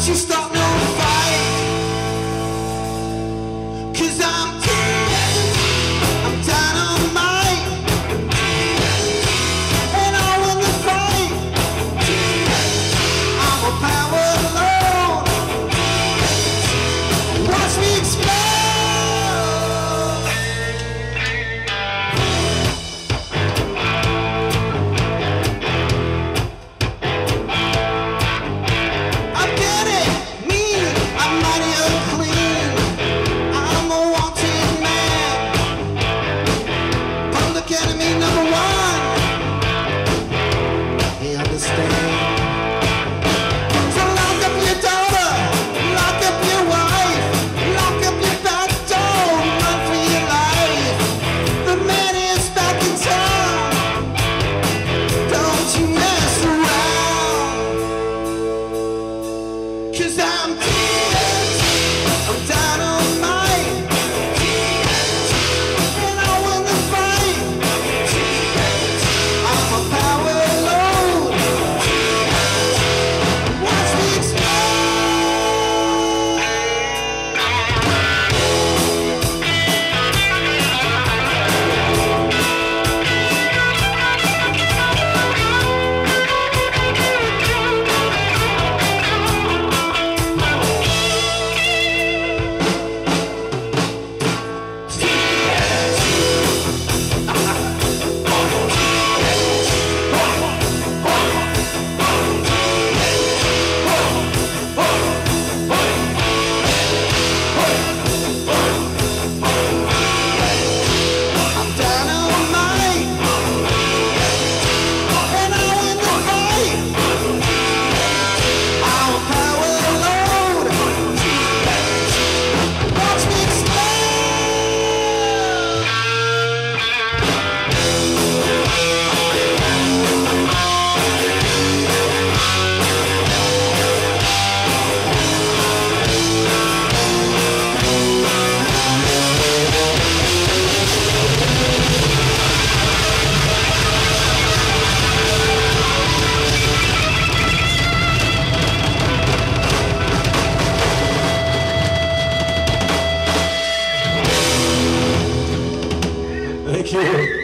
she stopped. You.